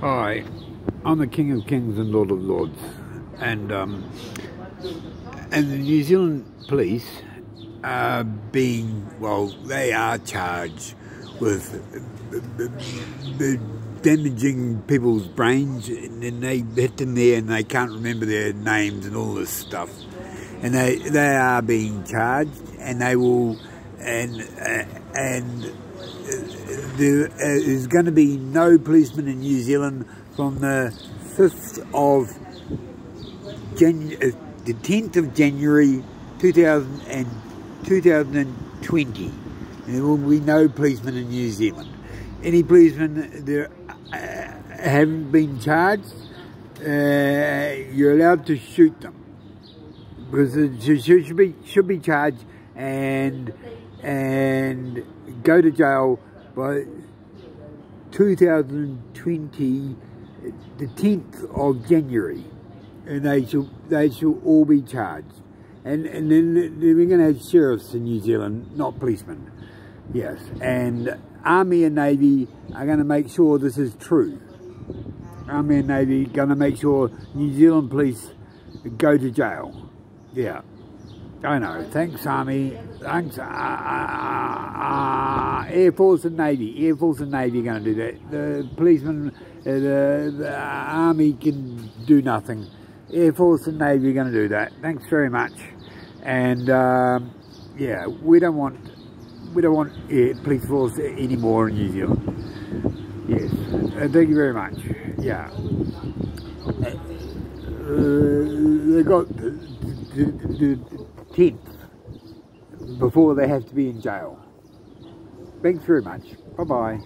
Hi, I'm the King of Kings and Lord of Lords, and um, and the New Zealand Police are being well, they are charged with damaging people's brains, and they hit them there, and they can't remember their names and all this stuff, and they they are being charged, and they will, and and there is going to be no policemen in New Zealand from the 5th of uh, the 10th of January 2000 and 2020. There will be no policemen in New Zealand. Any policemen that uh, haven't been charged, uh, you're allowed to shoot them because it should be should be charged and and go to jail by 2020, the 10th of January, and they shall they shall all be charged. And and then we're going to have sheriffs in New Zealand, not policemen. Yes, and Army and Navy are going to make sure this is true. Army and Navy going to make sure New Zealand police go to jail. Yeah. I know. Thanks, Army. Thanks, uh, uh, uh, Air Force and Navy. Air Force and Navy are going to do that. The policemen, uh, the, the, Army can do nothing. Air Force and Navy are going to do that. Thanks very much. And um, yeah, we don't want we don't want police force anymore in New Zealand. Yes. Uh, thank you very much. Yeah. Uh, they got 10th before they have to be in jail. Thanks very much. Bye-bye.